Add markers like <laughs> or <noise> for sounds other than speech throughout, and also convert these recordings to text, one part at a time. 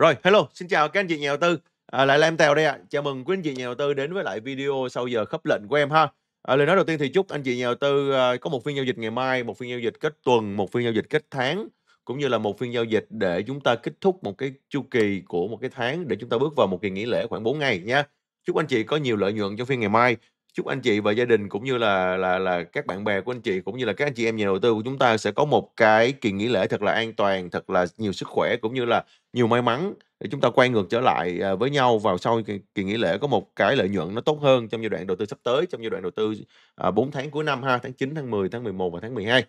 Rồi, hello, xin chào các anh chị nhà đầu tư. À, lại là em Tèo đây ạ. Chào mừng quý anh chị nhà đầu tư đến với lại video sau giờ khớp lệnh của em ha. À, lời nói đầu tiên thì chúc anh chị nhà đầu tư à, có một phiên giao dịch ngày mai, một phiên giao dịch kết tuần, một phiên giao dịch kết tháng cũng như là một phiên giao dịch để chúng ta kết thúc một cái chu kỳ của một cái tháng để chúng ta bước vào một kỳ nghỉ lễ khoảng 4 ngày nha. Chúc anh chị có nhiều lợi nhuận cho phiên ngày mai. Chúc anh chị và gia đình cũng như là là là các bạn bè của anh chị cũng như là các anh chị em nhà đầu tư của chúng ta sẽ có một cái kỳ nghỉ lễ thật là an toàn, thật là nhiều sức khỏe cũng như là nhiều may mắn để chúng ta quay ngược trở lại à, với nhau vào sau kỳ, kỳ nghỉ lễ có một cái lợi nhuận nó tốt hơn trong giai đoạn đầu tư sắp tới trong giai đoạn đầu tư à, 4 tháng cuối năm ha tháng 9 tháng 10 tháng 11 và tháng 12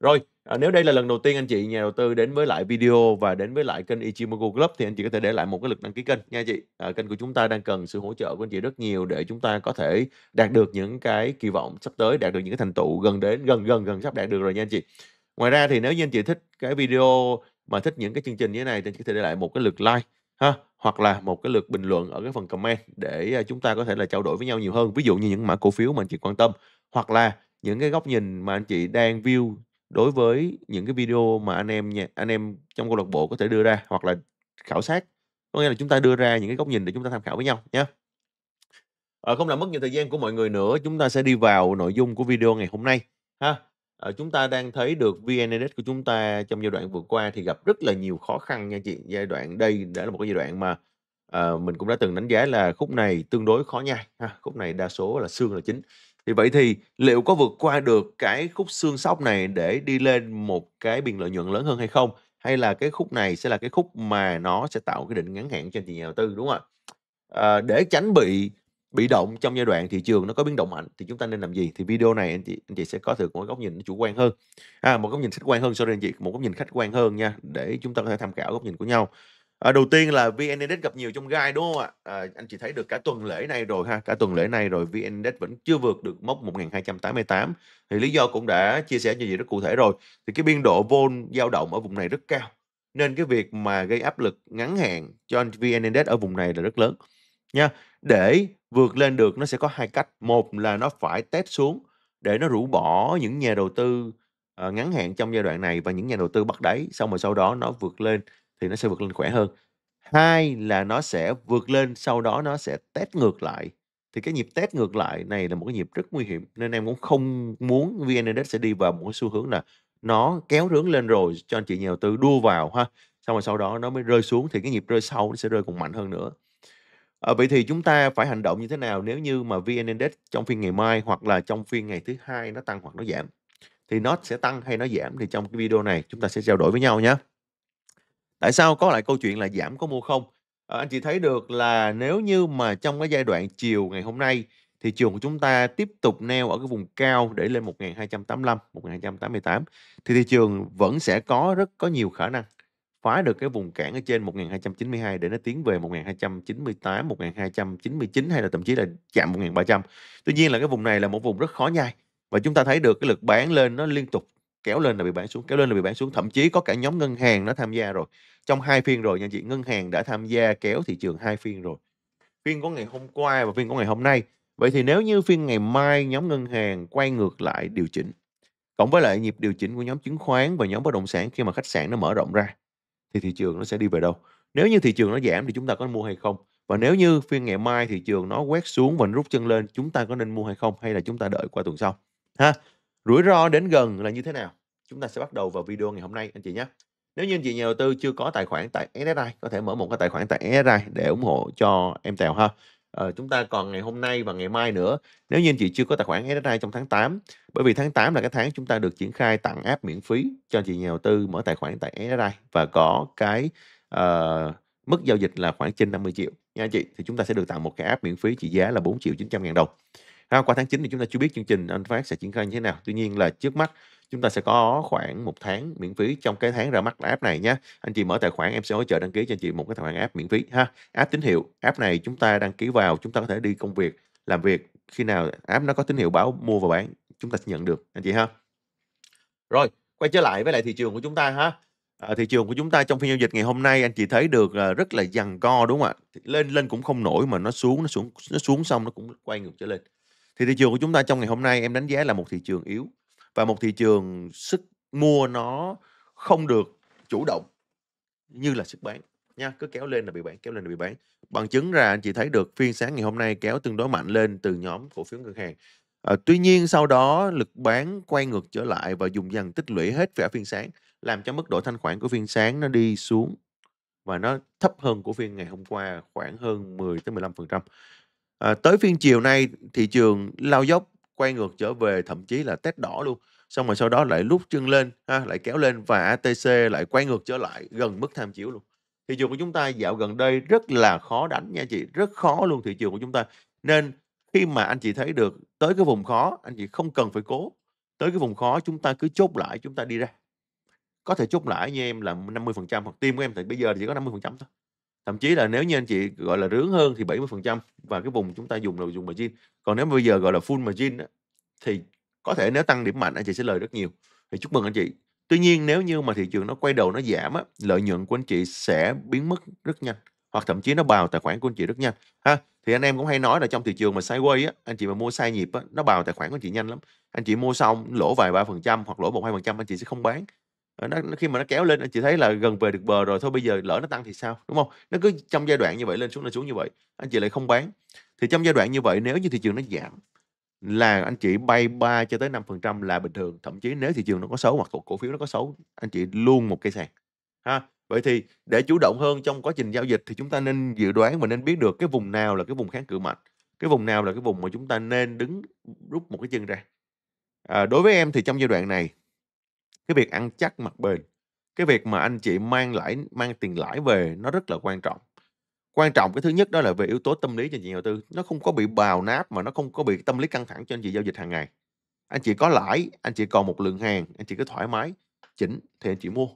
rồi à, nếu đây là lần đầu tiên anh chị nhà đầu tư đến với lại video và đến với lại kênh Ichimoku Club thì anh chị có thể để lại một cái lượt đăng ký kênh nha chị. À, kênh của chúng ta đang cần sự hỗ trợ của anh chị rất nhiều để chúng ta có thể đạt được những cái kỳ vọng sắp tới đạt được những cái thành tựu gần đến gần gần gần sắp đạt được rồi nha anh chị. Ngoài ra thì nếu như anh chị thích cái video mà thích những cái chương trình như thế này thì anh chị có thể để lại một cái lượt like ha hoặc là một cái lượt bình luận ở cái phần comment để à, chúng ta có thể là trao đổi với nhau nhiều hơn. Ví dụ như những mã cổ phiếu mà anh chị quan tâm hoặc là những cái góc nhìn mà anh chị đang view đối với những cái video mà anh em anh em trong câu lạc bộ có thể đưa ra hoặc là khảo sát có nghĩa là chúng ta đưa ra những cái góc nhìn để chúng ta tham khảo với nhau nhé à, ờ, không làm mất nhiều thời gian của mọi người nữa chúng ta sẽ đi vào nội dung của video ngày hôm nay ha à, chúng ta đang thấy được VN Index của chúng ta trong giai đoạn vừa qua thì gặp rất là nhiều khó khăn nha chị. Giai đoạn đây đã là một cái giai đoạn mà à, mình cũng đã từng đánh giá là khúc này tương đối khó nhai ha. Khúc này đa số là xương là chính. Thì vậy thì liệu có vượt qua được cái khúc xương sóc này để đi lên một cái biên lợi nhuận lớn hơn hay không? Hay là cái khúc này sẽ là cái khúc mà nó sẽ tạo cái định ngắn hạn cho chị nhà đầu tư đúng không ạ? À, để tránh bị bị động trong giai đoạn thị trường nó có biến động mạnh thì chúng ta nên làm gì? Thì video này anh chị anh chị sẽ có được một góc nhìn chủ quan hơn. À, một góc nhìn khách quan hơn sorry anh chị, một góc nhìn khách quan hơn nha để chúng ta có thể tham khảo góc nhìn của nhau. À, đầu tiên là VN Index gặp nhiều trong gai đúng không ạ? À, anh chị thấy được cả tuần lễ này rồi ha, cả tuần lễ này rồi VN Index vẫn chưa vượt được mốc 1288. Thì lý do cũng đã chia sẻ như vậy rất cụ thể rồi. Thì cái biên độ vol dao động ở vùng này rất cao. Nên cái việc mà gây áp lực ngắn hạn cho VN Index ở vùng này là rất lớn. Nha. Để vượt lên được nó sẽ có hai cách. Một là nó phải test xuống để nó rũ bỏ những nhà đầu tư ờ, ngắn hạn trong giai đoạn này và những nhà đầu tư bắt đáy xong rồi sau đó nó vượt lên thì nó sẽ vượt lên khỏe hơn. Hai là nó sẽ vượt lên sau đó nó sẽ test ngược lại. Thì cái nhịp test ngược lại này là một cái nhịp rất nguy hiểm nên em cũng không muốn VN Index sẽ đi vào một cái xu hướng là nó kéo rướng lên rồi cho anh chị nhà đầu tư đua vào ha. Xong rồi sau đó nó mới rơi xuống thì cái nhịp rơi sau nó sẽ rơi còn mạnh hơn nữa. à, vậy thì chúng ta phải hành động như thế nào nếu như mà VN Index trong phiên ngày mai hoặc là trong phiên ngày thứ hai nó tăng hoặc nó giảm? Thì nó sẽ tăng hay nó giảm thì trong cái video này chúng ta sẽ trao đổi với nhau nhé. Tại sao có lại câu chuyện là giảm có mua không? Ờ, anh chị thấy được là nếu như mà trong cái giai đoạn chiều ngày hôm nay thị trường của chúng ta tiếp tục neo ở cái vùng cao để lên 1285, 1288 thì thị trường vẫn sẽ có rất có nhiều khả năng phá được cái vùng cản ở trên 1292 để nó tiến về 1298, 1299 hay là thậm chí là chạm 1300. Tuy nhiên là cái vùng này là một vùng rất khó nhai và chúng ta thấy được cái lực bán lên nó liên tục kéo lên là bị bán xuống, kéo lên là bị bán xuống, thậm chí có cả nhóm ngân hàng nó tham gia rồi. Trong hai phiên rồi nha chị, ngân hàng đã tham gia kéo thị trường hai phiên rồi. Phiên có ngày hôm qua và phiên có ngày hôm nay. Vậy thì nếu như phiên ngày mai nhóm ngân hàng quay ngược lại điều chỉnh cộng với lại nhịp điều chỉnh của nhóm chứng khoán và nhóm bất động sản khi mà khách sạn nó mở rộng ra thì thị trường nó sẽ đi về đâu? Nếu như thị trường nó giảm thì chúng ta có mua hay không? Và nếu như phiên ngày mai thị trường nó quét xuống và nó rút chân lên, chúng ta có nên mua hay không hay là chúng ta đợi qua tuần sau? Ha. Rủi ro đến gần là như thế nào? Chúng ta sẽ bắt đầu vào video ngày hôm nay anh chị nhé. Nếu như anh chị nhà đầu tư chưa có tài khoản tại SSI, có thể mở một cái tài khoản tại SSI để ủng hộ cho em Tèo ha. Ờ, chúng ta còn ngày hôm nay và ngày mai nữa. Nếu như anh chị chưa có tài khoản SSI trong tháng 8, bởi vì tháng 8 là cái tháng chúng ta được triển khai tặng app miễn phí cho chị nhà đầu tư mở tài khoản tại SSI và có cái uh, mức giao dịch là khoảng trên 50 triệu nha anh chị. Thì chúng ta sẽ được tặng một cái app miễn phí trị giá là 4 triệu 900 ngàn đồng. Ha, qua tháng 9 thì chúng ta chưa biết chương trình anh Phát sẽ triển khai như thế nào. Tuy nhiên là trước mắt chúng ta sẽ có khoảng một tháng miễn phí trong cái tháng ra mắt app này nhé. Anh chị mở tài khoản em sẽ hỗ trợ đăng ký cho anh chị một cái tài khoản app miễn phí ha. App tín hiệu, app này chúng ta đăng ký vào, chúng ta có thể đi công việc, làm việc khi nào app nó có tín hiệu báo mua và bán, chúng ta sẽ nhận được anh chị ha. Rồi, quay trở lại với lại thị trường của chúng ta ha. À, thị trường của chúng ta trong phiên giao dịch ngày hôm nay anh chị thấy được là rất là giằng co đúng không ạ? Lên lên cũng không nổi mà nó xuống nó xuống nó xuống xong nó cũng quay ngược trở lên. Thì thị trường của chúng ta trong ngày hôm nay em đánh giá là một thị trường yếu và một thị trường sức mua nó không được chủ động như là sức bán. nha, cứ kéo lên là bị bán, kéo lên là bị bán. Bằng chứng ra anh chị thấy được phiên sáng ngày hôm nay kéo tương đối mạnh lên từ nhóm cổ phiếu ngân hàng. à, tuy nhiên sau đó lực bán quay ngược trở lại và dùng dần tích lũy hết cả phiên sáng, làm cho mức độ thanh khoản của phiên sáng nó đi xuống và nó thấp hơn của phiên ngày hôm qua khoảng hơn 10 tới 15%. À, tới phiên chiều nay thị trường lao dốc quay ngược trở về thậm chí là test đỏ luôn. Xong rồi sau đó lại rút chân lên ha, lại kéo lên và ATC lại quay ngược trở lại gần mức tham chiếu luôn. Thị trường của chúng ta dạo gần đây rất là khó đánh nha chị rất khó luôn thị trường của chúng ta. Nên khi mà anh chị thấy được tới cái vùng khó anh chị không cần phải cố. Tới cái vùng khó chúng ta cứ chốt lại chúng ta đi ra. Có thể chốt lại như em là 50% hoặc tim của em thì bây giờ thì chỉ có 50% thôi thậm chí là nếu như anh chị gọi là rướng hơn thì 70% và cái vùng chúng ta dùng là dùng margin. Còn nếu bây giờ gọi là full margin thì có thể nếu tăng điểm mạnh anh chị sẽ lời rất nhiều. Thì chúc mừng anh chị. Tuy nhiên nếu như mà thị trường nó quay đầu nó giảm á, lợi nhuận của anh chị sẽ biến mất rất nhanh hoặc thậm chí nó bào tài khoản của anh chị rất nhanh. Ha thì anh em cũng hay nói là trong thị trường mà sideways á anh chị mà mua sai nhịp á nó bào tài khoản của anh chị nhanh lắm. Anh chị mua xong lỗ vài ba phần trăm hoặc lỗ một hai phần trăm anh chị sẽ không bán. Ờ, nó, nó, khi mà nó kéo lên anh chị thấy là gần về được bờ rồi thôi bây giờ lỡ nó tăng thì sao đúng không nó cứ trong giai đoạn như vậy lên xuống lên xuống như vậy anh chị lại không bán thì trong giai đoạn như vậy nếu như thị trường nó giảm là anh chị bay 3 cho tới 5% là bình thường, thậm chí nếu thị trường nó có xấu hoặc cổ phiếu nó có xấu, anh chị luôn một cây sàn. Ha. Vậy thì để chủ động hơn trong quá trình giao dịch thì chúng ta nên dự đoán và nên biết được cái vùng nào là cái vùng kháng cự mạnh, cái vùng nào là cái vùng mà chúng ta nên đứng rút một cái chân ra. À, đối với em thì trong giai đoạn này, cái việc ăn chắc mặt bền, cái việc mà anh chị mang lãi mang tiền lãi về nó rất là quan trọng. Quan trọng cái thứ nhất đó là về yếu tố tâm lý cho anh chị đầu tư, nó không có bị bào nát mà nó không có bị tâm lý căng thẳng cho anh chị giao dịch hàng ngày. Anh chị có lãi, anh chị còn một lượng hàng, anh chị cứ thoải mái chỉnh thì anh chị mua.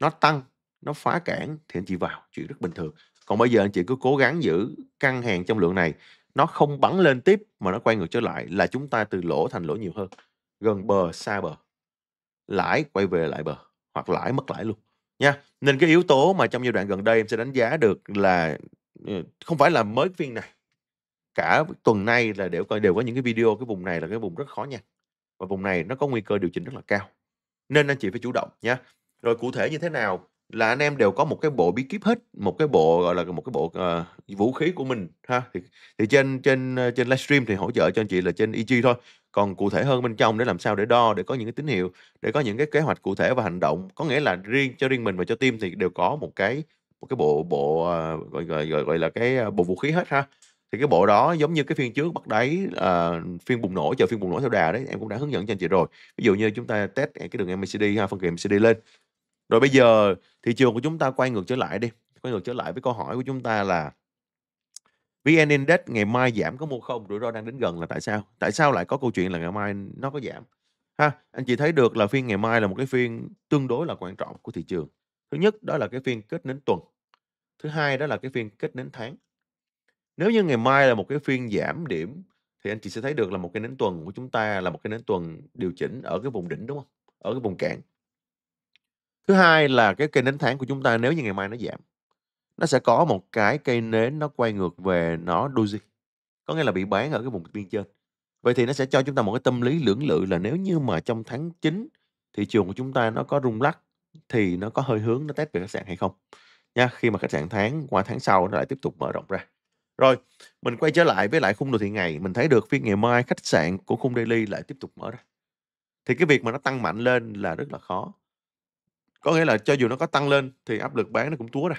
Nó tăng, nó phá cản thì anh chị vào, chuyện rất bình thường. Còn bây giờ anh chị cứ cố gắng giữ căng hàng trong lượng này, nó không bắn lên tiếp mà nó quay ngược trở lại là chúng ta từ lỗ thành lỗ nhiều hơn. Gần bờ, xa bờ. Lãi quay về lại bờ, hoặc lãi mất lãi luôn, nha. Nên cái yếu tố mà trong giai đoạn gần đây em sẽ đánh giá được là ờ, không phải là mới phiên này. Cả tuần nay là đều coi, đều có những cái video, cái vùng này là cái vùng rất khó nha. Và vùng này nó có nguy cơ điều chỉnh rất là cao. Nên anh chị phải chủ động nha. Rồi cụ thể như thế nào là anh em đều có một cái bộ bí kíp hết, một cái bộ gọi là một cái bộ uh, vũ khí của mình ha. Thì, thì trên trên ờ, trên livestream thì hỗ trợ cho anh chị là trên IG thôi. Còn cụ thể hơn bên trong để làm sao để đo, để có những cái tín hiệu, để có những cái kế hoạch cụ thể và hành động. Có nghĩa là riêng cho riêng mình và cho team thì đều có một cái một cái bộ bộ, uh, gọi gọi gọi gọi là, cái, bộ vũ khí hết ha. Thì cái bộ đó giống như cái phiên trước bắt đáy, uh, phiên bùng nổ, chờ phiên bùng nổ theo đà đấy, em cũng đã hướng dẫn cho anh chị rồi. Ví dụ như chúng ta test, cái đường MACD ha, phân kỳ MACD lên. Rồi bây giờ thị trường của chúng ta quay ngược trở lại đi, quay ngược trở lại với câu hỏi của chúng ta là VN Index ngày mai giảm có mua không? Rủi ro đang đến gần là tại sao? Tại sao lại có câu chuyện là ngày mai nó có giảm? Ha, anh chị thấy được là phiên ngày mai là một cái phiên tương đối là quan trọng của thị trường. Thứ nhất đó là cái phiên kết nến tuần. Thứ hai đó là cái phiên kết nến tháng. Nếu như ngày mai là một cái phiên giảm điểm thì anh chị sẽ thấy được là một cái nến tuần của chúng ta là một cái nến tuần điều chỉnh ở cái vùng đỉnh đúng không? Ở cái vùng cạn. Thứ hai là cái cây nến tháng của chúng ta nếu như ngày mai nó giảm, nó sẽ có một cái cây nến nó quay ngược về nó doji. Có nghĩa là bị bán ở cái vùng biên trên. Vậy thì nó sẽ cho chúng ta một cái tâm lý lưỡng lự là nếu như mà trong tháng 9 thị trường của chúng ta nó có rung lắc thì nó có hơi hướng nó test về khách sạn hay không nha, khi mà khách sạn tháng, qua tháng sau nó lại tiếp tục mở rộng ra rồi, mình quay trở lại với lại khung đồ thị ngày, mình thấy được phiên ngày mai khách sạn của khung daily lại tiếp tục mở ra thì cái việc mà nó tăng mạnh lên là rất là khó có nghĩa là cho dù nó có tăng lên thì áp lực bán nó cũng túa ra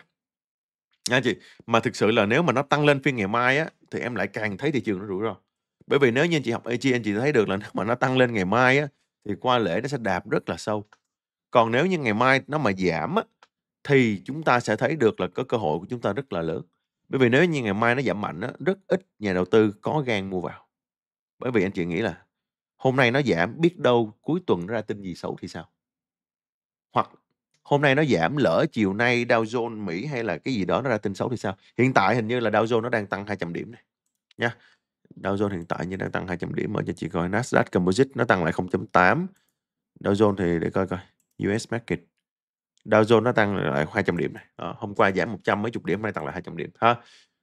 nha chị mà thực sự là nếu mà nó tăng lên phiên ngày mai á thì em lại càng thấy thị trường nó rủi ro bởi vì nếu như anh chị học AG anh chị thấy được là <laughs> nếu mà nó tăng lên ngày mai á thì qua lễ nó sẽ đạp rất là sâu còn nếu như ngày mai nó mà giảm á, thì chúng ta sẽ thấy được là có cơ hội của chúng ta rất là lớn. Bởi vì nếu như ngày mai nó giảm mạnh á, rất ít nhà đầu tư có gan mua vào. Bởi vì anh chị nghĩ là hôm nay nó giảm biết đâu cuối tuần nó ra tin gì xấu thì sao? Hôm nay nó giảm lỡ chiều nay Dow Jones Mỹ hay là cái gì đó nó ra tin xấu thì sao? Hiện tại hình như là Dow Jones nó đang tăng 200 điểm này. Nha. Dow Jones hiện tại như đang tăng 200 điểm ở cho chị coi Nasdaq Composite nó tăng lại 0.8. Dow Jones thì để coi coi. US Market. Dow Jones nó tăng lại 200 điểm này. À, hôm qua giảm 100 mấy chục điểm, hôm nay tăng lại 200 điểm ha.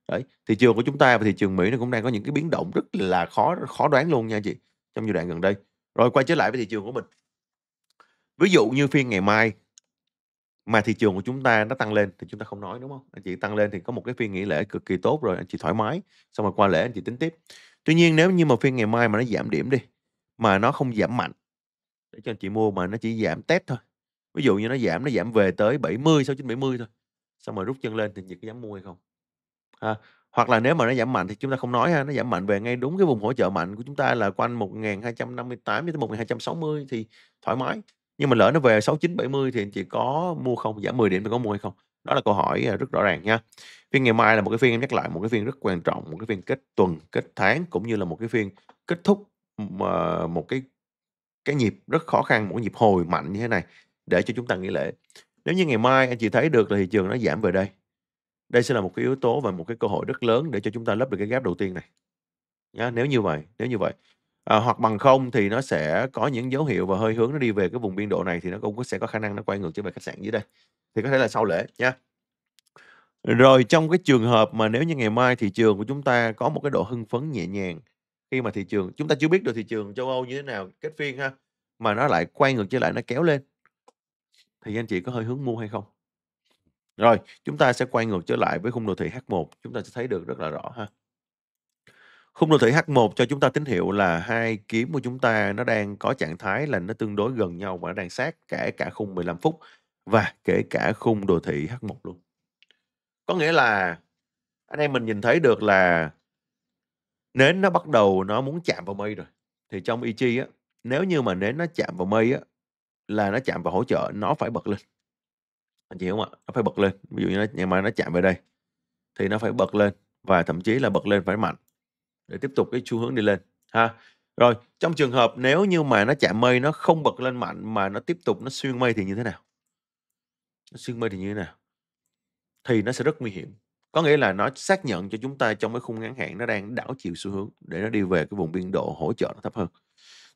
Đấy, thị trường của chúng ta và thị trường Mỹ nó cũng đang có những cái biến động rất là khó khó đoán luôn nha chị trong giai đoạn gần đây. Rồi quay trở lại với thị trường của mình. Ví dụ như phiên ngày mai mà thị trường của chúng ta nó tăng lên thì chúng ta không nói, đúng không? Anh chị tăng lên thì có một cái phiên nghỉ lễ cực kỳ tốt rồi, anh chị thoải mái, xong rồi qua lễ anh chị tính tiếp. Tuy nhiên nếu như mà phiên ngày mai mà nó giảm điểm đi, mà nó không giảm mạnh để cho anh chị mua mà nó chỉ giảm test thôi. Ví dụ như nó giảm nó giảm về tới 70, 69, 70 thôi, xong rồi rút chân lên thì anh chị có dám mua hay không? Ha, hoặc là nếu mà nó giảm mạnh thì chúng ta không nói ha, nó giảm mạnh về ngay đúng cái vùng hỗ trợ mạnh của chúng ta là quanh 1258 đến 1260 thì thoải mái. Nhưng mà lỡ nó về 69, 70 thì anh chị có mua không? Giảm 10 điểm thì có mua hay không? Đó là câu hỏi, à, rất rõ ràng nha. Phiên ngày mai là một cái phiên em nhắc lại, một cái phiên rất quan trọng, một cái phiên kết tuần, kết tháng cũng như là một cái phiên kết thúc, mà một cái cái nhịp rất khó khăn, một cái nhịp hồi mạnh như thế này để cho chúng ta nghỉ lễ. Nếu như ngày mai anh chị thấy được là thị trường nó giảm về đây, đây sẽ là một cái yếu tố và một cái cơ hội rất lớn để cho chúng ta lấp được cái gap đầu tiên này. Nhá, nếu như vậy, nếu như vậy. À, hoặc bằng không thì nó sẽ có những dấu hiệu và hơi hướng nó đi về cái vùng biên độ này thì nó cũng có sẽ có khả năng nó quay ngược trở về khách sạn dưới đây. Thì có thể là sau lễ nha. Rồi trong cái trường hợp mà nếu như ngày mai thị trường của chúng ta có một cái độ hưng phấn nhẹ nhàng khi mà thị trường chúng ta chưa biết được thị trường châu Âu như thế nào kết phiên ha, mà nó lại quay ngược trở lại nó kéo lên. Thì anh chị có hơi hướng mua hay không? Rồi, chúng ta sẽ quay ngược trở lại với khung đồ thị H1, chúng ta sẽ thấy được rất là rõ ha. Khung đồ thị H1 cho chúng ta tín hiệu là hai kiếm của chúng ta nó đang có trạng thái là nó tương đối gần nhau và nó đang sát kể cả khung 15 phút và kể cả khung đồ thị H1 luôn. Có nghĩa là anh em mình nhìn thấy được là nến nó bắt đầu nó muốn chạm vào mây rồi. Thì trong EG á, nếu như mà nến nó chạm vào mây á, là nó chạm vào hỗ trợ, nó phải bật lên. Anh chị hiểu không ạ? Nó phải bật lên. Ví dụ như nó nhưng mà nó chạm về đây thì nó phải bật lên và thậm chí là bật lên phải mạnh để tiếp tục cái xu hướng đi lên ha. Rồi, trong trường hợp nếu như mà nó chạm mây nó không bật lên mạnh mà nó tiếp tục nó xuyên mây thì như thế nào? Nó xuyên mây thì như thế nào? Thì nó sẽ rất nguy hiểm. Có nghĩa là nó xác nhận cho chúng ta trong cái khung ngắn hạn nó đang đảo chiều xu hướng để nó đi về cái vùng biên độ hỗ trợ nó thấp hơn.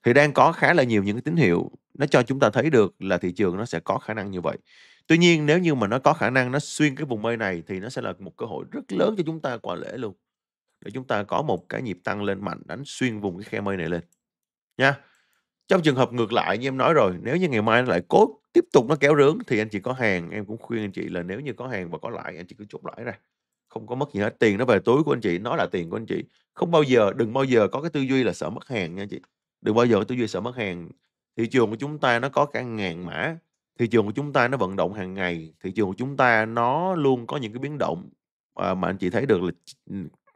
Thì đang có khá là nhiều những cái tín hiệu nó cho chúng ta thấy được là thị trường nó sẽ có khả năng như vậy. Tuy nhiên nếu như mà nó có khả năng nó xuyên cái vùng mây này thì nó sẽ là một cơ hội rất lớn cho chúng ta qua lễ luôn. Để chúng ta có một cái nhịp tăng lên mạnh đánh xuyên vùng cái khe mây này lên. Nha. Trong trường hợp ngược lại như em nói rồi, nếu như ngày mai nó lại cố tiếp tục nó kéo rướng thì anh chị có hàng, em cũng khuyên anh chị là nếu như có hàng và có lãi anh chị cứ chốt lãi ra. Không có mất gì hết, tiền nó về túi của anh chị, nó là tiền của anh chị. Không bao giờ đừng bao giờ có cái tư duy là sợ mất hàng nha anh chị. Đừng bao giờ có tư duy sợ mất hàng. Thị trường của chúng ta nó có cả ngàn mã, thị trường của chúng ta nó vận động hàng ngày, thị trường của chúng ta nó luôn có những cái biến động, à, mà anh chị thấy được là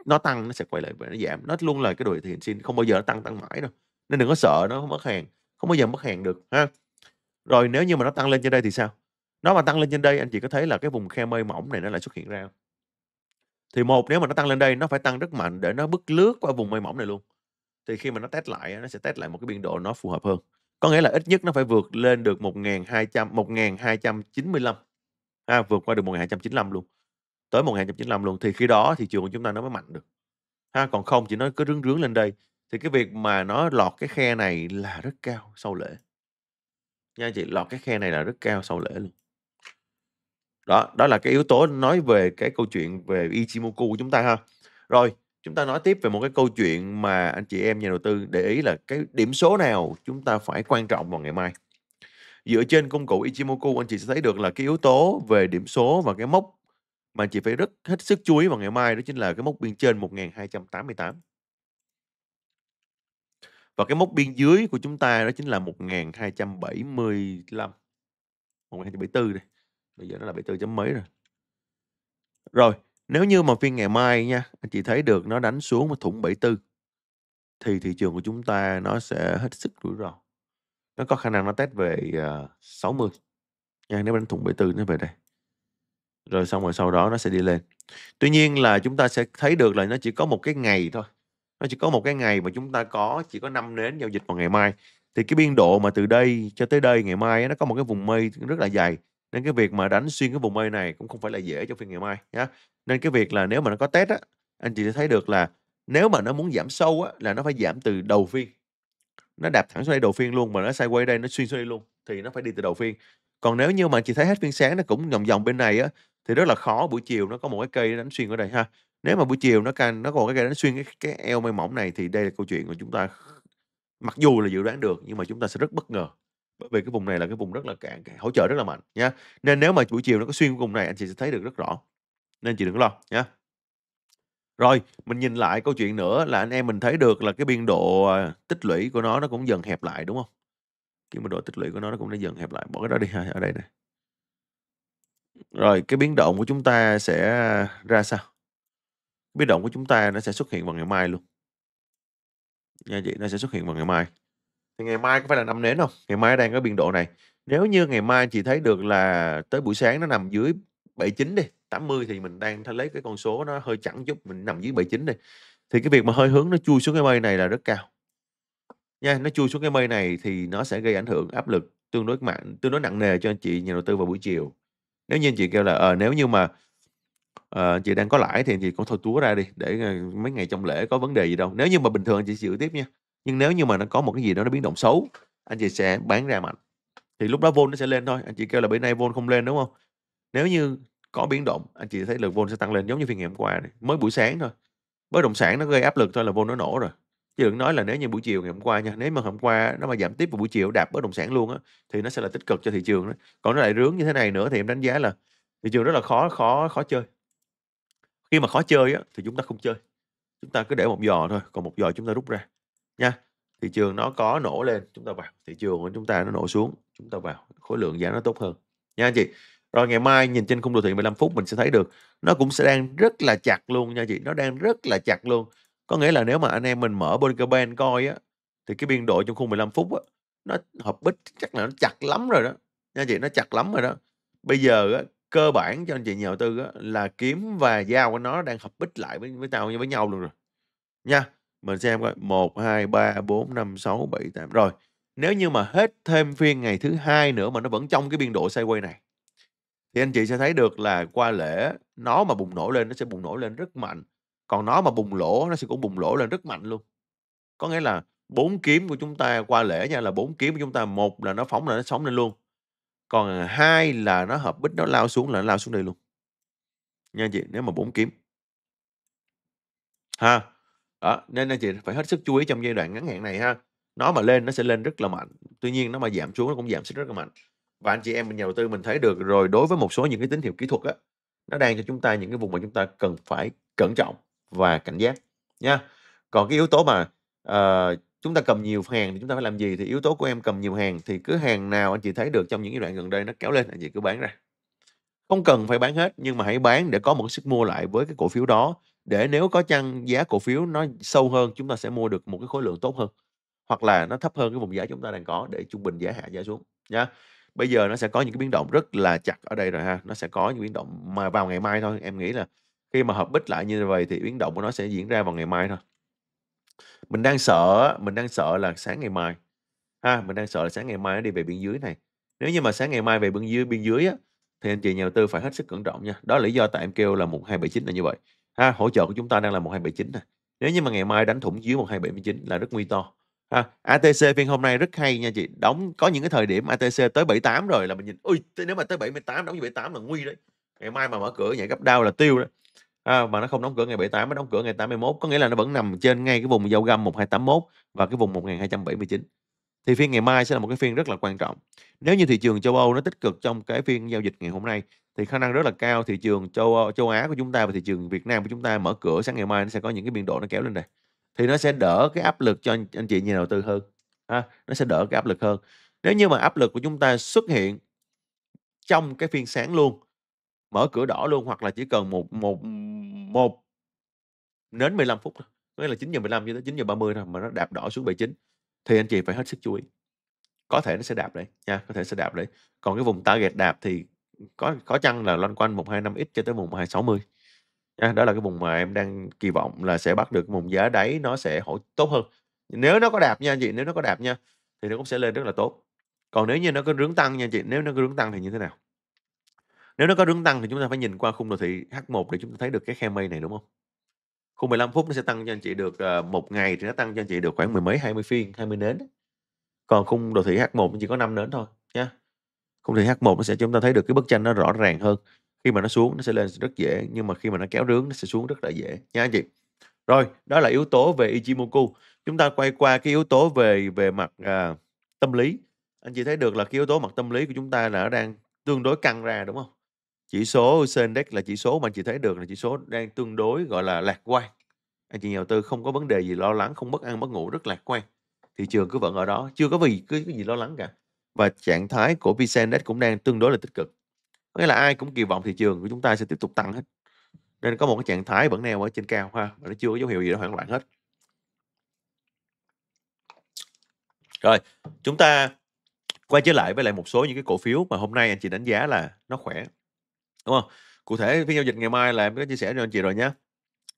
nó tăng nó sẽ quay lại và nó giảm, nó luôn là cái đồ thị xin không bao giờ nó tăng tăng mãi đâu. Nên đừng có sợ nó mất hàng, không bao giờ mất hàng được ha. Rồi nếu như mà nó tăng lên trên đây thì sao? Nó mà tăng lên trên đây anh chị có thấy là cái vùng khe mây mỏng này nó lại xuất hiện ra? Thì một nếu mà nó tăng lên đây nó phải tăng rất mạnh để nó bứt lướt qua vùng mây mỏng này luôn. Thì khi mà nó test lại nó sẽ test lại một cái biên độ nó phù hợp hơn. Có nghĩa là ít nhất nó phải vượt lên được 1200 1295 ha, vượt qua được 1295 luôn, tới 1995 luôn thì khi đó thị trường của chúng ta nó mới mạnh được. Ha, còn không chỉ nó cứ rướng rướng lên đây thì cái việc mà nó lọt cái khe này là rất cao sau lễ. Nha anh chị, lọt cái khe này là rất cao sau lễ luôn. Đó, đó là cái yếu tố nói về cái câu chuyện về Ichimoku của chúng ta ha. Rồi, chúng ta nói tiếp về một cái câu chuyện mà anh chị em nhà đầu tư để ý là cái điểm số nào chúng ta phải quan trọng vào ngày mai. Dựa trên công cụ Ichimoku anh chị sẽ thấy được là cái yếu tố về điểm số và cái mốc mà anh chị phải rất hết sức chú ý vào ngày mai đó chính là cái mốc biên trên 1288. Và cái mốc biên dưới của chúng ta đó chính là 1275. 1274 đây. Bây giờ nó là 74 chấm mấy rồi. Rồi, nếu như mà phiên ngày mai nha, anh chị thấy được nó đánh xuống một thủng 74 thì thị trường của chúng ta nó sẽ hết sức rủi ro. Nó có khả năng nó test về, ờ, 60 nha, nếu đánh thủng 74 nó về đây. Rồi xong rồi sau đó nó sẽ đi lên. Tuy nhiên là chúng ta sẽ thấy được là nó chỉ có một cái ngày thôi. Nó chỉ có một cái ngày mà chúng ta có chỉ có 5 nến giao dịch vào ngày mai. Thì cái biên độ mà từ đây cho tới đây ngày mai nó có một cái vùng mây rất là dài. Nên cái việc mà đánh xuyên cái vùng mây này cũng không phải là dễ cho phiên ngày mai nhá. Nên cái việc là nếu mà nó có test á, anh chị sẽ thấy được là nếu mà nó muốn giảm sâu á, là nó phải giảm từ đầu phiên. Nó đạp thẳng xuống đây đầu phiên luôn mà nó sideways đây nó xuyên xuống đây luôn thì nó phải đi từ đầu phiên. Còn nếu như mà chị thấy hết phiên sáng nó cũng vòng vòng bên này á thì rất là khó buổi chiều nó có một cái cây đánh xuyên ở đây ha. Nếu mà buổi chiều nó can nó còn cái cây đánh xuyên cái cái eo mây mỏng này thì đây là câu chuyện của chúng ta mặc dù là dự đoán được nhưng mà chúng ta sẽ rất bất ngờ. Bởi vì cái vùng này là cái vùng rất là cạn hỗ trợ rất là mạnh nhá. Nên nếu mà buổi chiều nó có xuyên vùng này anh chị sẽ thấy được rất rõ. Nên chị đừng có lo nhá. Rồi, mình nhìn lại câu chuyện nữa là anh em mình thấy được là cái biên độ, à, tích lũy của nó nó cũng dần hẹp lại, đúng không Cái biên độ tích lũy của nó nó cũng đã dần hẹp lại, bỏ cái đó đi ha, ở đây này rồi, cái biến động của chúng ta sẽ ra sao? Biến động của chúng ta nó sẽ xuất hiện vào ngày mai luôn. Nha chị, nó sẽ xuất hiện vào ngày mai. Thì ngày mai có phải là năm nến không? Ngày mai đang có biên độ này. Nếu như ngày mai chị thấy được là tới buổi sáng nó nằm dưới 79 đi, 80 thì mình đang lấy cái con số nó hơi chẵn chút, mình nằm dưới 79 đi, thì cái việc mà hơi hướng nó chui xuống cái mây này là rất cao. Nha, nó chui xuống cái mây này thì nó sẽ gây ảnh hưởng áp lực tương đối mạnh tương đối nặng nề cho anh chị nhà đầu tư vào buổi chiều. Nếu như anh chị kêu là, ờ, nếu như mà, ờ, anh chị đang có lãi thì thì chị cũng thôi túa ra đi, để, ờ, mấy ngày trong lễ có vấn đề gì đâu. Nếu như mà bình thường anh chị giữ tiếp nha, nhưng nếu như mà nó có một cái gì đó nó biến động xấu, anh chị sẽ bán ra mạnh. Thì lúc đó vol nó sẽ lên thôi, anh chị kêu là bữa nay vol không lên, đúng không? Nếu như có biến động, anh chị thấy lực vol sẽ tăng lên giống như phiên ngày hôm qua này, mới buổi sáng thôi. Bất động sản nó gây áp lực thôi là vol nó nổ rồi. Chứ đừng nói là nếu như buổi chiều ngày hôm qua nha, nếu mà hôm qua nó mà giảm tiếp vào buổi chiều đạp bất động sản luôn á, thì nó sẽ là tích cực cho thị trường đó. Còn nó lại rướng như thế này nữa thì em đánh giá là thị trường rất là khó khó khó chơi. Khi mà khó chơi á, thì chúng ta không chơi. Chúng ta cứ để một giò thôi, còn một giò chúng ta rút ra, nha. Thị trường nó có nổ lên, chúng ta vào, thị trường của chúng ta nó nổ xuống, chúng ta vào, khối lượng giá nó tốt hơn, nha anh chị. Rồi ngày mai nhìn trên khung đồ thị 15 phút mình sẽ thấy được nó cũng sẽ đang rất là chặt luôn nha chị, nó đang rất là chặt luôn. Có nghĩa là nếu mà anh em mình mở Bollinger Band coi á, thì cái biên độ trong khung 15 phút á, nó hợp bích chắc là nó chặt lắm rồi đó, nha chị, nó chặt lắm rồi đó. Bây giờ á, cơ bản cho anh chị nhà đầu tư á, là kiếm và giao của nó đang hợp bích lại với với tao với nhau luôn rồi, nha. Mình xem coi 1, 2, 3, 4, 5, 6, 7, 8 rồi. Nếu như mà hết thêm phiên ngày thứ Hai nữa mà nó vẫn trong cái biên độ sideways này thì anh chị sẽ thấy được là qua lễ nó mà bùng nổ lên nó sẽ bùng nổ lên rất mạnh, còn nó mà bùng lỗ nó sẽ cũng bùng lỗ lên rất mạnh luôn. Có nghĩa là 4 kiếm của chúng ta qua lễ nha, là 4 kiếm của chúng ta, một là nó phóng là nó sống lên luôn, còn hai là nó hợp bích nó lao xuống là nó lao xuống đây luôn. Nha anh chị, nếu mà 4 kiếm. Ha, đó, nên anh chị phải hết sức chú ý trong giai đoạn ngắn hạn này ha. Nó mà lên nó sẽ lên rất là mạnh, tuy nhiên nó mà giảm xuống nó cũng giảm xuống rất là mạnh. Và anh chị em mình nhà đầu tư mình thấy được rồi đối với một số những cái tín hiệu kỹ thuật á, nó đang cho chúng ta những cái vùng mà chúng ta cần phải cẩn trọng và cảnh giác nha. Còn cái yếu tố mà, ờ, chúng ta cầm nhiều hàng thì chúng ta phải làm gì? Thì yếu tố của em cầm nhiều hàng thì cứ hàng nào anh chị thấy được trong những cái đoạn gần đây nó kéo lên, anh chị cứ bán ra. Không cần phải bán hết, nhưng mà hãy bán để có một sức mua lại với cái cổ phiếu đó, để nếu có chăng giá cổ phiếu nó sâu hơn, chúng ta sẽ mua được một cái khối lượng tốt hơn, hoặc là nó thấp hơn cái vùng giá chúng ta đang có để trung bình giá hạ giá xuống, nha. Bây giờ nó sẽ có những cái biến động rất là chặt ở đây rồi ha, nó sẽ có những biến động mà vào ngày mai thôi, em nghĩ là khi mà hợp bích lại như vậy thì biến động của nó sẽ diễn ra vào ngày mai thôi. Mình đang sợ mình đang sợ là sáng ngày mai, ha, mình đang sợ là sáng ngày mai nó đi về biên dưới này. Nếu như mà sáng ngày mai về biên dưới biên dưới á, thì anh chị nhà đầu tư phải hết sức cẩn trọng nha. Đó là lý do tại em kêu là 1279 là như vậy, ha, hỗ trợ của chúng ta đang là 1279 nè. Nếu như mà ngày mai đánh thủng dưới 1279 là rất nguy to, ha. ATC phiên hôm nay rất hay nha chị, đóng có những cái thời điểm ATC tới 78 rồi là mình nhìn, ui, nếu mà tới 78 đóng như 78 là nguy đấy. Ngày mai mà mở cửa nhảy gấp đau là tiêu đấy. À, mà nó không đóng cửa ngày 78, nó đóng cửa ngày 81, có nghĩa là nó vẫn nằm trên ngay cái vùng giao găm 1281 và cái vùng 1279. Thì phiên ngày mai sẽ là một cái phiên rất là quan trọng. Nếu như thị trường châu Âu nó tích cực trong cái phiên giao dịch ngày hôm nay, thì khả năng rất là cao thị trường châu Âu châu Á của chúng ta và thị trường Việt Nam của chúng ta mở cửa sáng ngày mai nó sẽ có những cái biên độ nó kéo lên đây. Thì nó sẽ đỡ cái áp lực cho anh anh chị nhà đầu tư hơn, À, nó sẽ đỡ cái áp lực hơn. Nếu như mà áp lực của chúng ta xuất hiện trong cái phiên sáng luôn, mở cửa đỏ luôn hoặc là chỉ cần một một một nến 15 phút thôi, có nghĩa là 9:15 cho tới 9:30 thôi mà nó đạp đỏ xuống 79 thì anh chị phải hết sức chú ý. Có thể nó sẽ đạp đấy nha, có thể sẽ đạp đấy. Còn cái vùng target đạp thì có có chăng là loanh quanh 125X cho tới vùng 1260 nha. Đó là cái vùng mà em đang kỳ vọng là sẽ bắt được vùng giá đáy nó sẽ hỗ tốt hơn. Nếu nó có đạp nha anh chị, nếu nó có đạp nha, thì nó cũng sẽ lên rất là tốt. Còn nếu như nó có rướng tăng nha anh chị, nếu nó có rướng tăng thì như thế nào? Nếu nó có đứng tăng thì chúng ta phải nhìn qua khung đồ thị H1 để chúng ta thấy được cái khe mây này, đúng không? Khung 15 phút nó sẽ tăng cho anh chị được, ờ, một ngày thì nó tăng cho anh chị được khoảng mười mấy, 20 phiên, 20 nến. Còn khung đồ thị H1 nó chỉ có 5 nến thôi nha. Khung đồ thị H1 nó sẽ chúng ta thấy được cái bức tranh nó rõ ràng hơn. Khi mà nó xuống nó sẽ lên rất dễ, nhưng mà khi mà nó kéo rướng nó sẽ xuống rất là dễ nha anh chị. Rồi, đó là yếu tố về Ichimoku. Chúng ta quay qua cái yếu tố về về mặt, à, tâm lý. anh chị thấy được là cái yếu tố mặt tâm lý của chúng ta là nó đang tương đối căng ra, đúng không? Chỉ số VN Index là chỉ số mà anh chị thấy được là chỉ số đang tương đối, gọi là, lạc quan. Anh chị nhà đầu tư không có vấn đề gì lo lắng, không mất ăn mất ngủ, rất lạc quan. Thị trường cứ vẫn ở đó, chưa có vì cái cái gì lo lắng cả. Và trạng thái của VN Index cũng đang tương đối là tích cực. Có nghĩa là ai cũng kỳ vọng thị trường của chúng ta sẽ tiếp tục tăng hết. Nên có một cái trạng thái vẫn neo ở trên cao ha, và nó chưa có dấu hiệu gì đó hoảng loạn hết. Rồi, chúng ta quay trở lại với lại một số những cái cổ phiếu mà hôm nay anh chị đánh giá là nó khỏe. Đúng không? Cụ thể phiên giao dịch ngày mai là em có chia sẻ cho anh chị rồi nhé.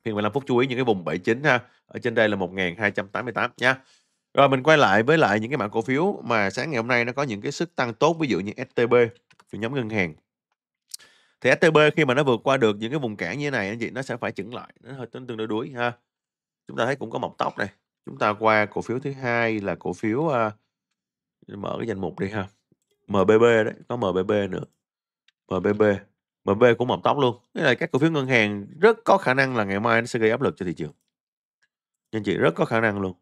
Phiên 15 phút chú ý những cái vùng 79 ha. Ở trên đây là 1288 nha. Rồi mình quay lại với lại những cái mã cổ phiếu mà sáng ngày hôm nay nó có những cái sức tăng tốt ví dụ như STB, nhóm ngân hàng. Thì STB khi mà nó vượt qua được những cái vùng cản như thế này anh chị nó sẽ phải chững lại, nó hơi tương đối đuối ha. Chúng ta thấy cũng có mọc tóc này. Chúng ta qua cổ phiếu thứ hai là cổ phiếu uh, mở cái danh mục đi ha. MBB đấy, có MBB nữa. MBB, B cũng mọc tóc luôn. nghĩa là các cổ phiếu ngân hàng rất có khả năng là ngày mai nó sẽ gây áp lực cho thị trường. Nên chị rất có khả năng luôn.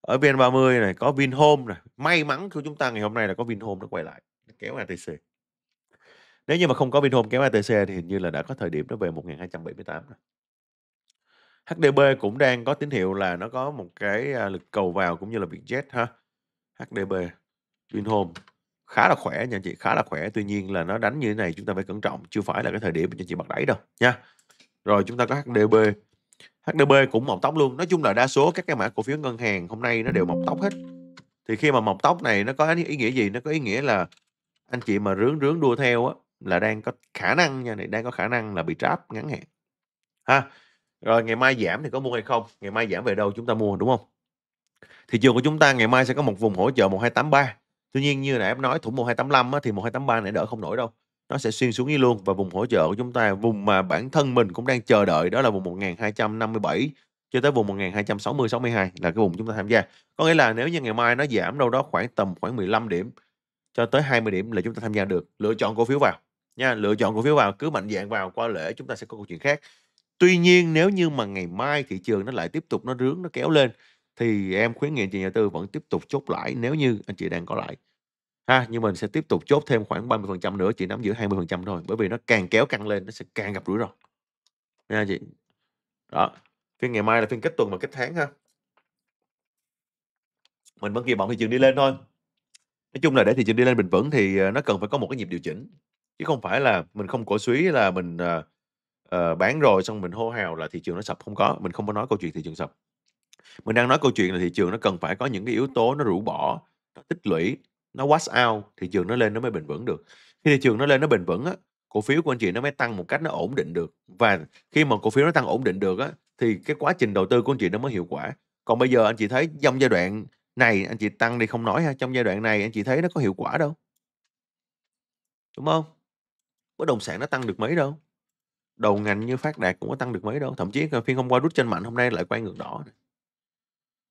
Ở VN30 này có Vinhome này, may mắn của chúng ta ngày hôm nay là có Vinhome nó quay lại, nó kéo ATC. Nếu như mà không có Vinhome kéo ATC thì hình như là đã có thời điểm nó về 1278 rồi. HDB cũng đang có tín hiệu là nó có một cái, à, lực cầu vào cũng như là Vietjet ha. HDB, Vinhome khá là khỏe nha anh chị, khá là khỏe. Tuy nhiên là nó đánh như thế này chúng ta phải cẩn trọng, chưa phải là cái thời điểm cho anh chị bật đẩy đâu nha. Rồi chúng ta có HDB. HDB cũng mọc tóc luôn. Nói chung là đa số các cái mã cổ phiếu ngân hàng hôm nay nó đều mọc tóc hết. Thì khi mà mọc tóc này nó có ý nghĩa gì? Nó có ý nghĩa là anh chị mà rướng rướng đua theo á là đang có khả năng nha này, đang có khả năng là bị trap ngắn hạn. Ha. Rồi ngày mai giảm thì có mua hay không? Ngày mai giảm về đâu chúng ta mua, đúng không? Thị trường của chúng ta ngày mai sẽ có một vùng hỗ trợ 1283. Tuy nhiên như nãy em nói thủng 1285 á, thì 1283 này đỡ không nổi đâu. Nó sẽ xuyên xuống dưới luôn và vùng hỗ trợ của chúng ta, vùng mà bản thân mình cũng đang chờ đợi đó là vùng 1257 cho tới vùng 1260 62 là cái vùng chúng ta tham gia. Có nghĩa là nếu như ngày mai nó giảm đâu đó khoảng tầm khoảng 15 điểm cho tới 20 điểm là chúng ta tham gia được. Lựa chọn cổ phiếu vào nha, lựa chọn cổ phiếu vào, cứ mạnh dạn vào qua lễ chúng ta sẽ có câu chuyện khác. Tuy nhiên nếu như mà ngày mai thị trường nó lại tiếp tục nó rướng nó kéo lên thì em khuyến nghị anh chị nhà tư vẫn tiếp tục chốt lãi nếu như anh chị đang có lãi. Ha, nhưng mình sẽ tiếp tục chốt thêm khoảng 30% nữa, chỉ nắm giữ 20% thôi, bởi vì nó càng kéo căng lên nó sẽ càng gặp rủi ro. Nha chị. Đó, phiên ngày mai là phiên kết tuần và kết tháng ha. Mình vẫn kỳ vọng thị trường đi lên thôi. Nói chung là để thị trường đi lên bình vững thì, ờ, nó cần phải có một cái nhịp điều chỉnh, chứ không phải là mình không cổ suý là mình, uh, bán rồi xong mình hô hào là thị trường nó sập, không có, mình không có nói câu chuyện thị trường sập. Mình đang nói câu chuyện là thị trường nó cần phải có những cái yếu tố nó rũ bỏ, nó tích lũy, nó wash out, thị trường nó lên nó mới bền vững được. Khi thị trường nó lên nó bền vững á, cổ phiếu của anh chị nó mới tăng một cách nó ổn định được. Và khi mà cổ phiếu nó tăng ổn định được á, thì cái quá trình đầu tư của anh chị nó mới hiệu quả. Còn bây giờ anh chị thấy trong giai đoạn này anh chị tăng đi không nói ha, trong giai đoạn này anh chị thấy nó có hiệu quả đâu. Đúng không? Bất động sản nó tăng được mấy đâu. Đầu ngành như Phát Đạt cũng có tăng được mấy đâu, thậm chí phiên hôm qua rút chân mạnh hôm nay lại quay ngược đỏ.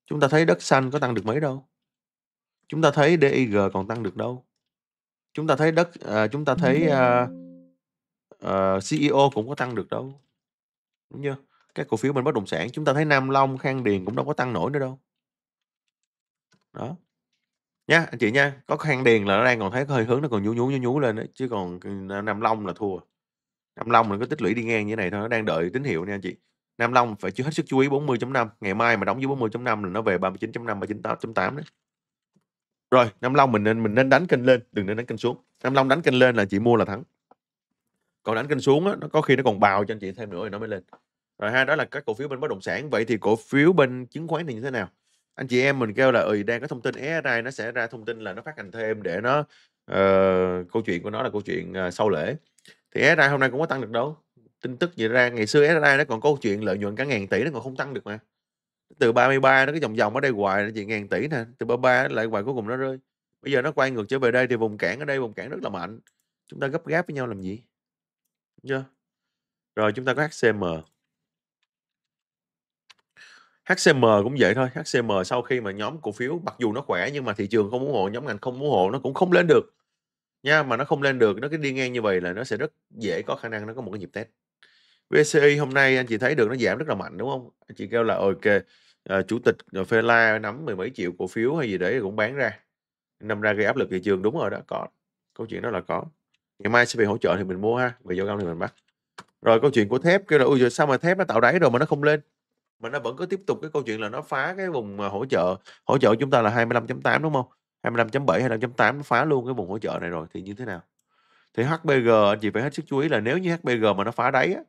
Chúng ta thấy đất xanh có tăng được mấy đâu. Chúng ta thấy DIG còn tăng được đâu. Chúng ta thấy đất à, chúng ta thấy, a, ờ, ờ CEO cũng có tăng được đâu. Đúng chưa? Các cổ phiếu bên bất động sản, chúng ta thấy Nam Long, Khang Điền cũng đâu có tăng nổi nữa đâu. Đó. Nha, anh chị nha, có Khang Điền là nó đang còn thấy hơi hướng nó còn nhú nhú, nhú nhú lên đấy chứ còn, Nam Long là thua. Nam Long là có tích lũy đi ngang như thế này thôi, nó đang đợi tín hiệu nha anh chị. Nam Long phải chưa hết sức chú ý 40.5, ngày mai mà đóng dưới 40.5 là nó về 39.5, 39.8 đấy. Rồi, Nam Long mình nên mình nên đánh kênh lên, đừng nên đánh kênh xuống. Nam Long đánh kênh lên là chị mua là thắng. Còn đánh kênh xuống á, nó có khi nó còn bào cho anh chị thêm nữa thì nó mới lên. Rồi ha, đó là các cổ phiếu bên bất động sản. Vậy thì cổ phiếu bên chứng khoán thì như thế nào? Anh chị em mình kêu là, ừ, đang có thông tin SSI nó sẽ ra thông tin là nó phát hành thêm để nó uh, câu chuyện của nó là câu chuyện, uh, sau lễ. Thì SSI hôm nay cũng có tăng được đâu. Tin tức gì ra, ngày xưa SSI nó còn có câu chuyện lợi nhuận cả ngàn tỷ nó còn không tăng được mà. Từ 33 nó cái vòng vòng ở đây hoài là chuyện ngàn tỷ nè, từ 33 lại hoài cuối cùng nó rơi. Bây giờ nó quay ngược trở về đây thì vùng cản ở đây, vùng cản rất là mạnh. Chúng ta gấp gáp với nhau làm gì? Đúng chưa? Rồi chúng ta có HCM. HCM cũng vậy thôi, HCM sau khi mà nhóm cổ phiếu mặc dù nó khỏe nhưng mà thị trường không ủng hộ, nhóm ngành không ủng hộ nó cũng không lên được. Nha, mà nó không lên được, nó cứ đi ngang như vậy là nó sẽ rất dễ có khả năng nó có một cái nhịp test. VCI hôm nay anh chị thấy được nó giảm rất là mạnh, đúng không? Anh chị kêu là OK, ờ, chủ tịch, Fela Phê La nắm mười mấy triệu cổ phiếu hay gì đấy cũng bán ra. Nằm ra gây áp lực thị trường, đúng rồi đó, có. Câu chuyện đó là có. Ngày mai sẽ bị hỗ trợ thì mình mua ha, về giao găm thì mình bắt. Rồi câu chuyện của thép kêu là ui giời, sao mà thép nó tạo đáy rồi mà nó không lên?" Mà nó vẫn cứ tiếp tục cái câu chuyện là nó phá cái vùng, ờ, hỗ trợ. Hỗ trợ chúng ta là 25.8, đúng không? 25.7, hay 25.8 nó phá luôn cái vùng hỗ trợ này rồi thì như thế nào? Thì HBG anh chị phải hết sức chú ý là nếu như HBG mà nó phá đáy á,